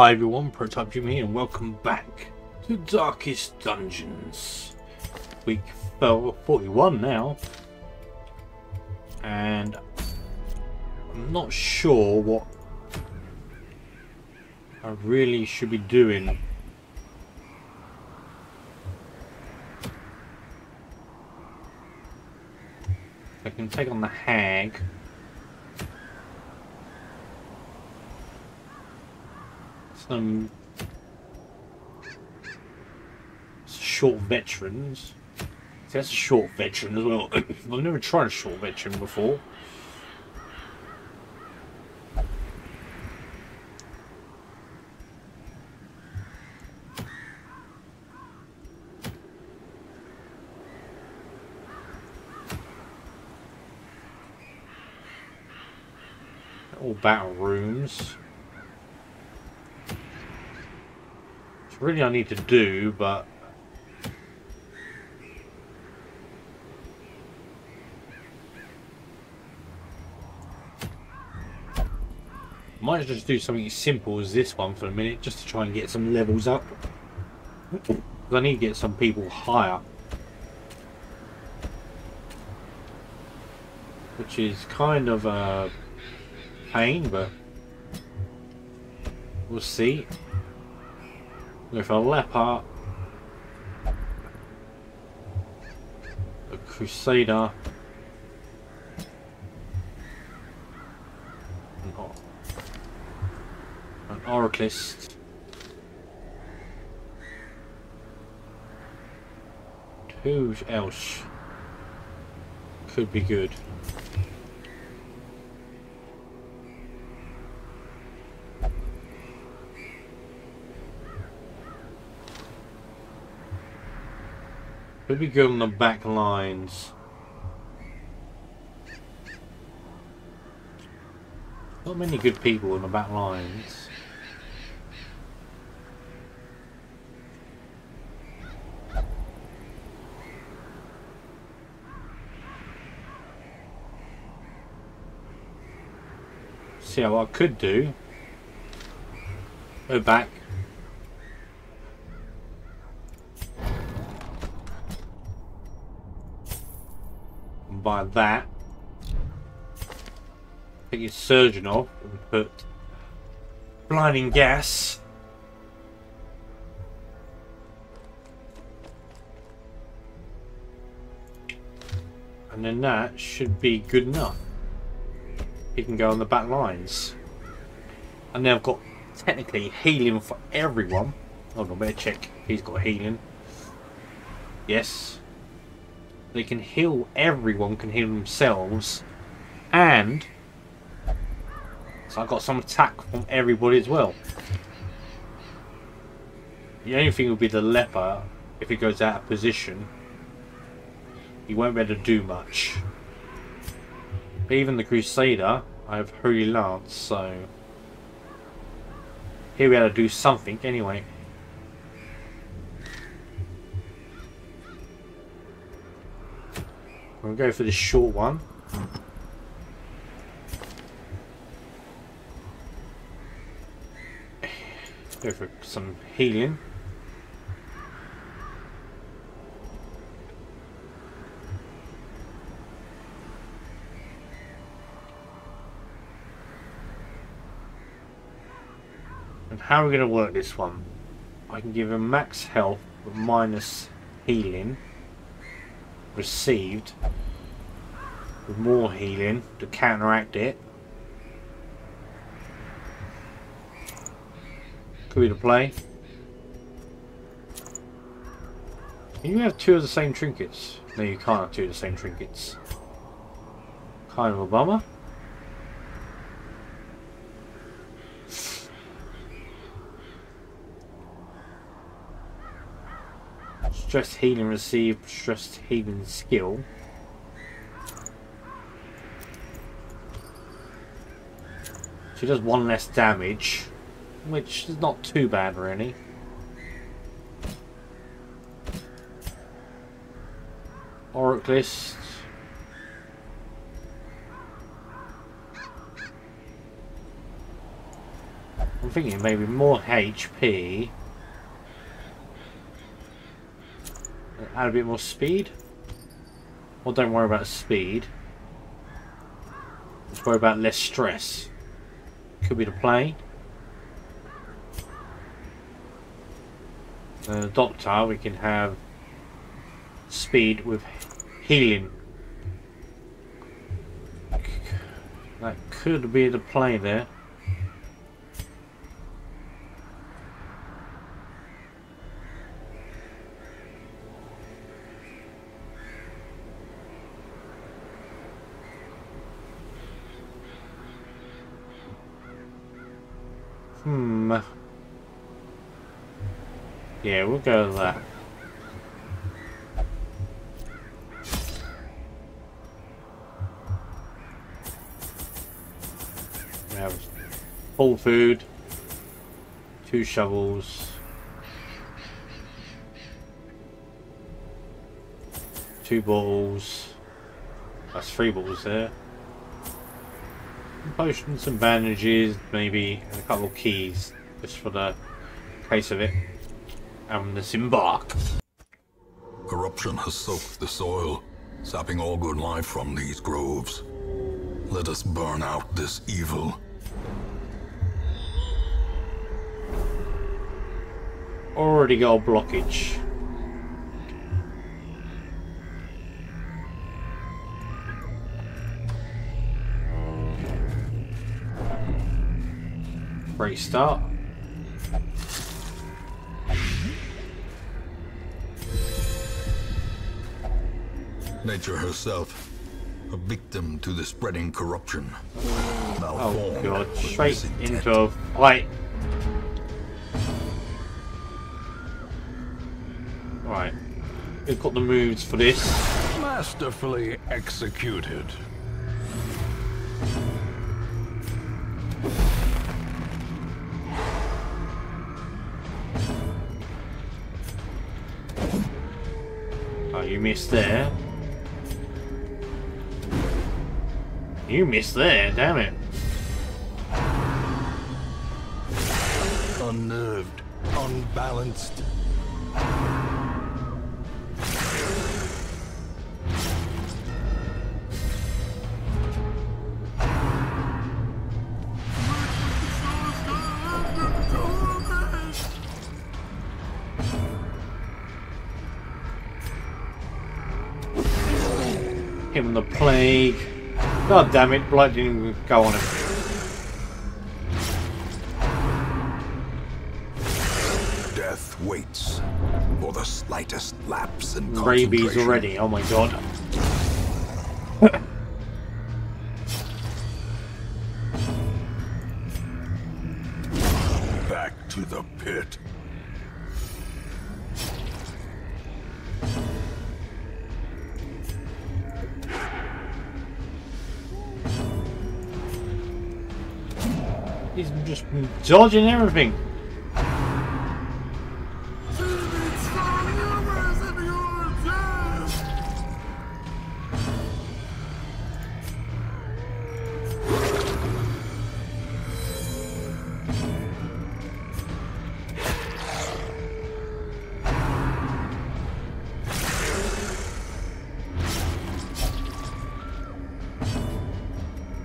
Hi everyone, Prototype Jimmy here and welcome back to Darkest Dungeons. Week 41 now. And I'm not sure what I really should be doing. I can take on the hag. Some short veterans. See, that's a short veteran as well. I've never tried a short veteran before. All battle rooms. Really I need to do, but... Might just do something as simple as this one for a minute, just to try and get some levels up. I need to get some people higher. Which is kind of a pain, but we'll see with a leper, a crusader, an occultist, who else? Could be good? Could be good on the back lines. Not many good people on the back lines. See what I could do. Go back. By that. Take your surgeon off and put blinding gas. And then that should be good enough. He can go on the back lines. And now I've got technically healing for everyone. Hold on, better check. He's got healing. Yes. They can heal everyone, can heal themselves. And so I got some attack from everybody as well. The only thing would be the leper if he goes out of position. He won't be able to do much. But even the Crusader, I have Holy Lance, so here we had to do something anyway. We'll go for the short one. Go for some healing. And how are we going to work this one? I can give him max health but minus healing received with more healing to counteract it. Could be the play. Can you have two of the same trinkets? No, you can't have two of the same trinkets. Kind of a bummer. Stress healing received, stress healing skill. She does one less damage, which is not too bad really. Occultist. I'm thinking maybe more HP. Add a bit more speed. Well, don't worry about speed. Let's worry about less stress. Could be the plane. Uh, doctor, we can have speed with healing. That could be the play there. Hmm. Yeah, we'll go that. We have full food, two shovels, two balls. That's three balls there. Potions and bandages, maybe, and a couple of keys, just for the case of it. And disembark. Corruption has soaked the soil, sapping all good life from these groves. Let us burn out this evil. Already got a blockage. Great start. Nature herself, a victim to the spreading corruption. Oh god, straight into a fight. Right. We've got the moves for this. Masterfully executed. Oh, you missed there. You missed there, damn it. Unnerved. Unbalanced. God damn it, blood didn't even go on it. Death waits for the slightest lapse in Rabies already, oh my god. Back to the pit. Just dodging everything.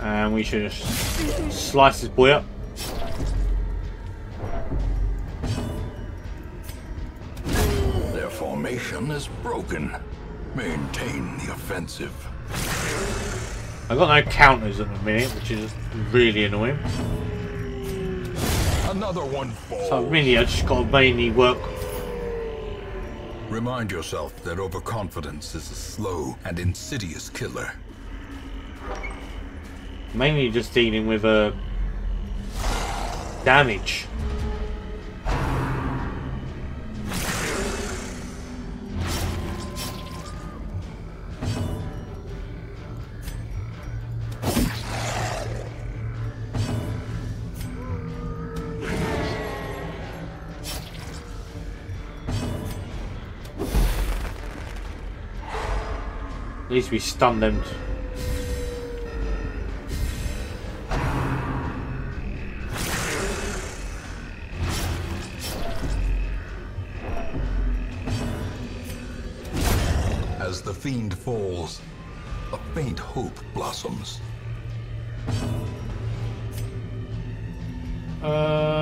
And we should slice this boy up. Formation is broken. Maintain the offensive. I've got no counters at the minute, which is really annoying. Another one falls. So really, I just got to mainly work. Remind yourself that overconfidence is a slow and insidious killer. Mainly just dealing with uh, damage. At least we stun them. As the fiend falls, a faint hope blossoms. Uh...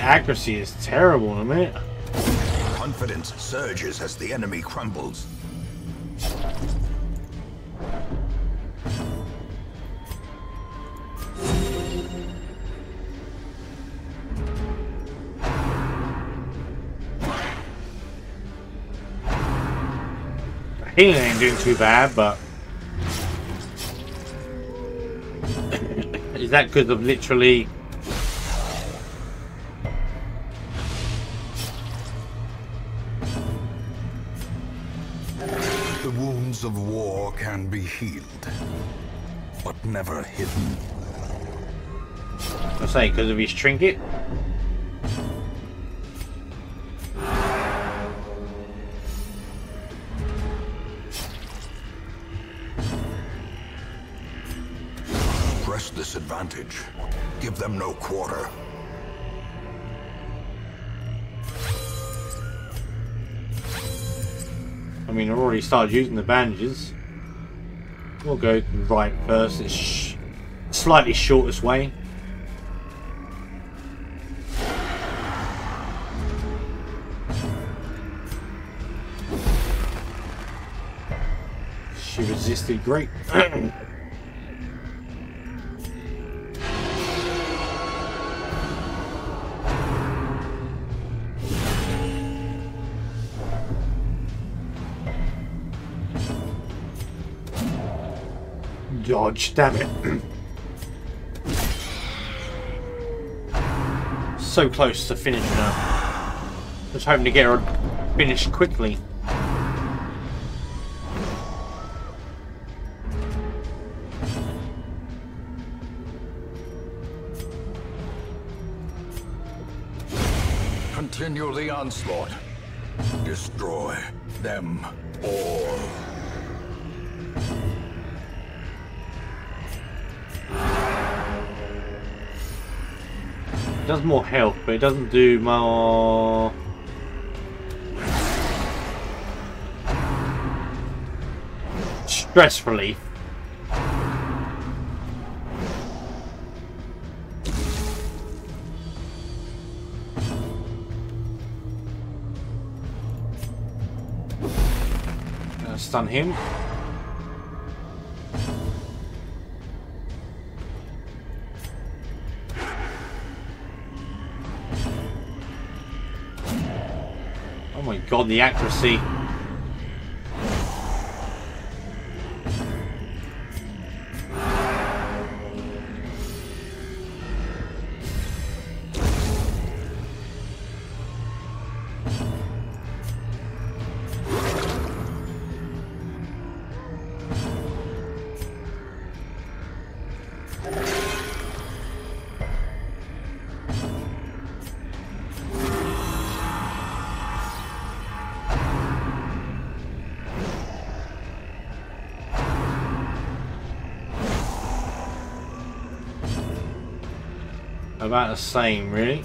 accuracy is terrible a minute. Confidence surges as the enemy crumbles. He ain't doing too bad, but is that because of literally but never hidden. I say because of his trinket? Press this advantage. Give them no quarter. I mean, I've already started using the bandages. We'll go right first. It's sh slightly shortest way. She resisted great. Dodge, damn it. so close to finishing her. Just hoping to get her finished quickly. Continue the onslaught. Destroy them all. Does more health, but it doesn't do more... Stress relief. Stun him. God, the accuracy. About the same, really.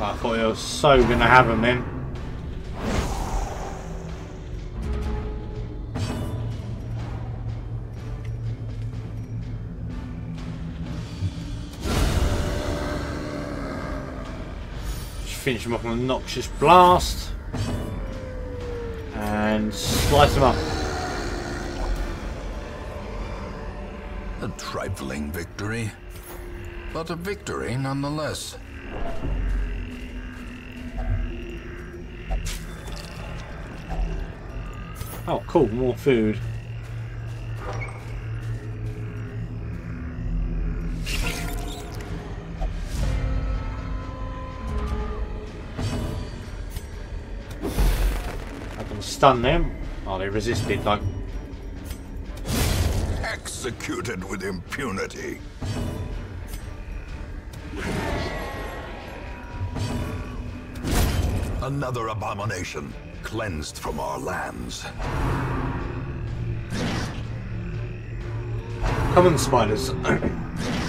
I thought I was so gonna have him then. finish them off with a noxious blast and slice them up. A trifling victory, but a victory nonetheless. Oh, cool, more food. Stun them. Oh, they resisted, like, Executed with impunity. Another abomination cleansed from our lands. common spiders.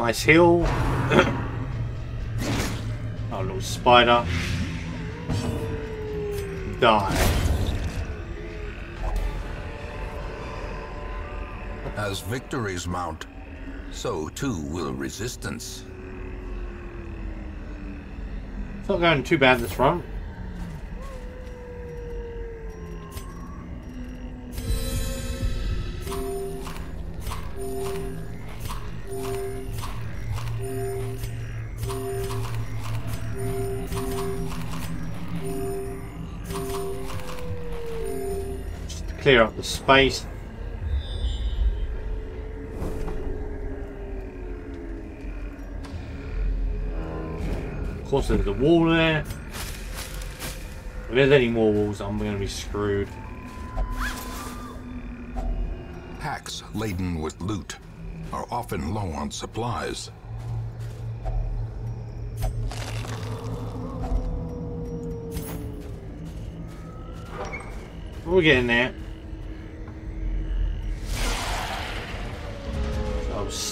nice hill. oh, little spider. Die. As victories mount, so too will resistance. It's not going too bad this run. The space. Of course, there's a wall there. If there's any more walls, I'm going to be screwed. Packs laden with loot are often low on supplies. We're getting there.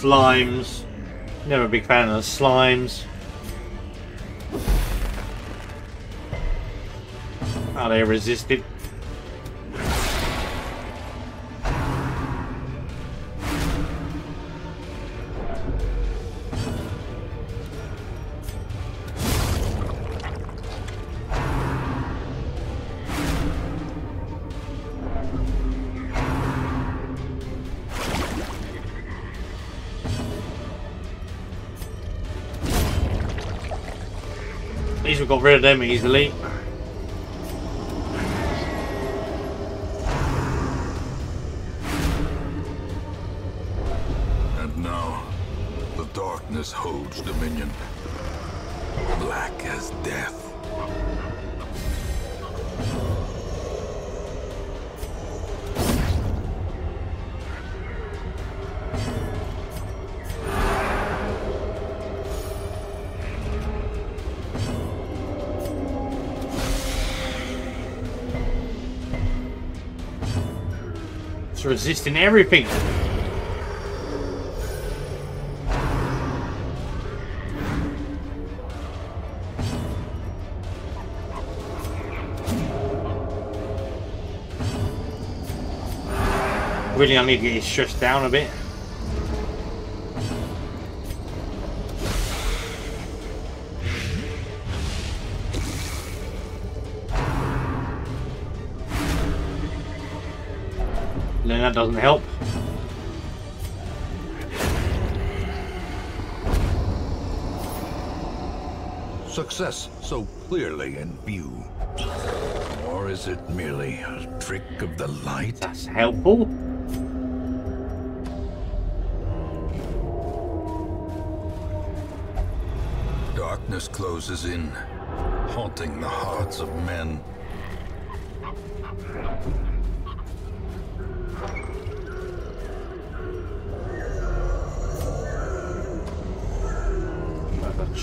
Slimes. Never a big fan of the slimes. Oh, they resisted. Rid of them easily. And now, the darkness holds dominion. Black as death. Resisting everything. Really, I need to get stressed down a bit. Then that doesn't help. Success so clearly in view. Or is it merely a trick of the light? That's helpful. Darkness closes in, haunting the hearts of men.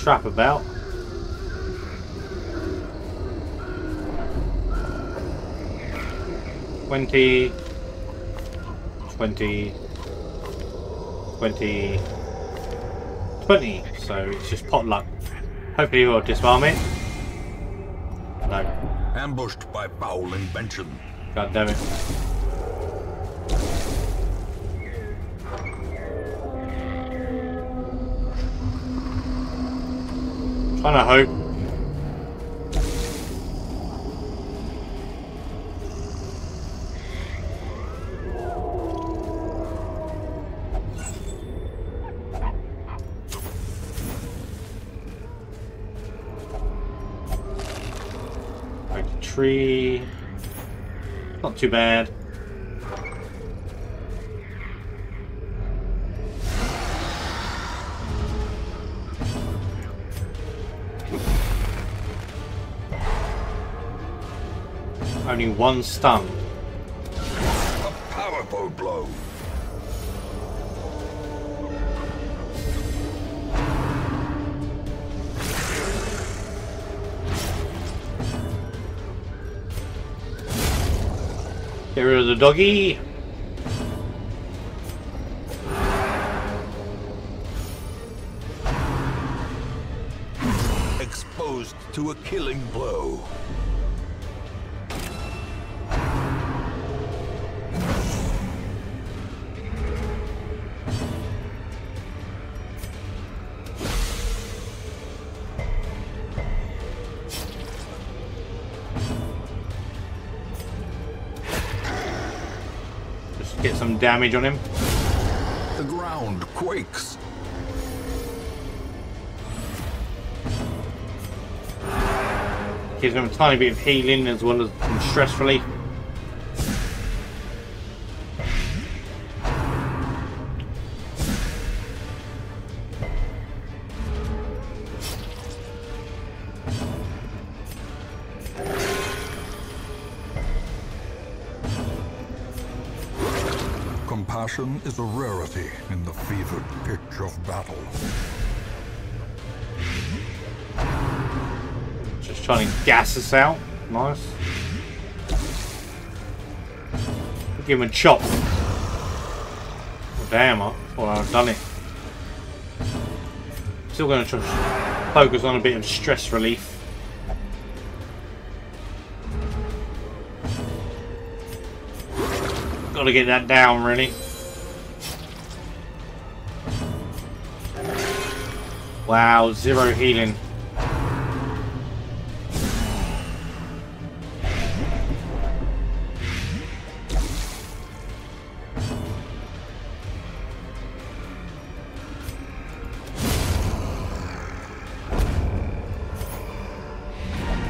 Trap about. Twenty. Twenty. Twenty. Twenty. So it's just pot luck. Hopefully you'll disarm it. No. Ambushed by foul invention. God damn it. Kinda hope. Like tree. Not too bad. Only one stun. A powerful blow. Get rid of the doggy. Get some damage on him. The ground quakes. Gives him a tiny bit of healing as well as some stress relief. Is a rarity in the fevered pitch of battle. Just trying to gas us out. Nice. Give him a chop. Oh, damn, I thought I'd done it. Still going to focus on a bit of stress relief. Gotta get that down, really. Wow, zero healing.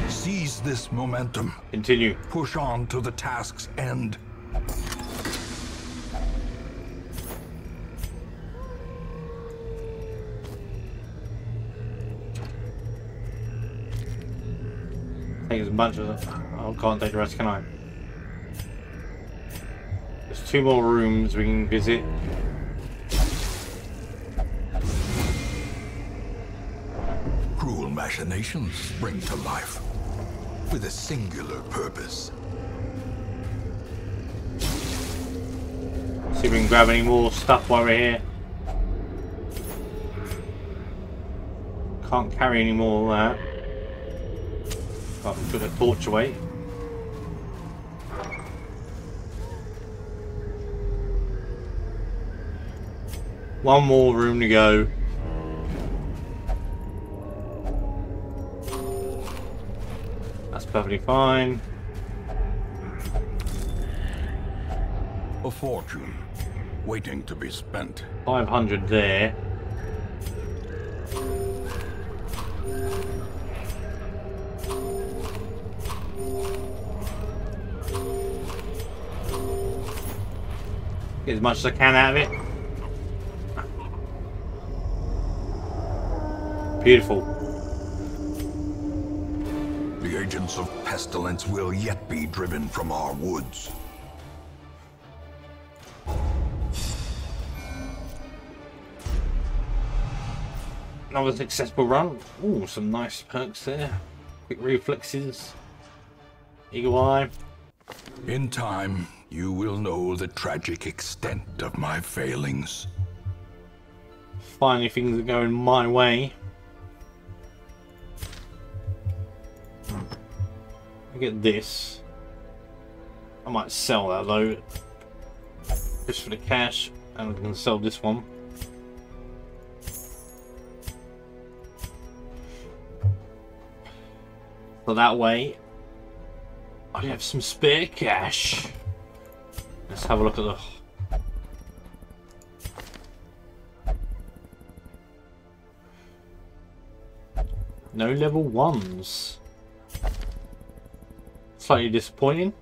Seize this momentum. Continue. Push on to the task's end. Take a bunch of it. I can't take the rest, can I? There's two more rooms we can visit. Cruel machinations spring to life with a singular purpose. See if we can grab any more stuff while we're here. Can't carry any more of that. Can't put a torch away. One more room to go. That's perfectly fine. A fortune waiting to be spent. 500 there. Get as much as I can out of it. Beautiful. The agents of pestilence will yet be driven from our woods. Another successful run. Ooh, some nice perks there. Quick reflexes. Eagle eye. In time, you will know the tragic extent of my failings. Finally, things are going my way. I get this. I might sell that though. Just for the cash. And I can sell this one. So that way, I have some spare cash. Let's have a look at the... No level ones. Slightly disappointing.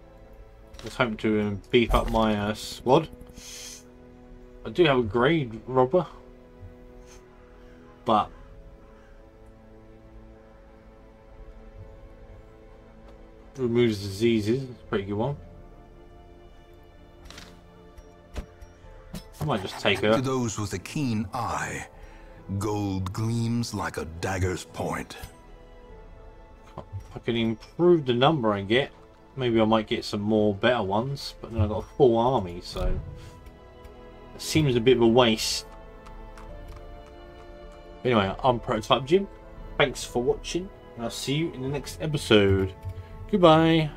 I was hoping to um, beef up my uh, squad. I do have a grave robber. But removes diseases. Pretty good one. I might just take her. To those with a keen eye, gold gleams like a dagger's point. I can improve the number I get, maybe I might get some more better ones. But then I've got a full army, so it seems a bit of a waste. Anyway, I'm Prototype Jim. Thanks for watching, and I'll see you in the next episode. Goodbye.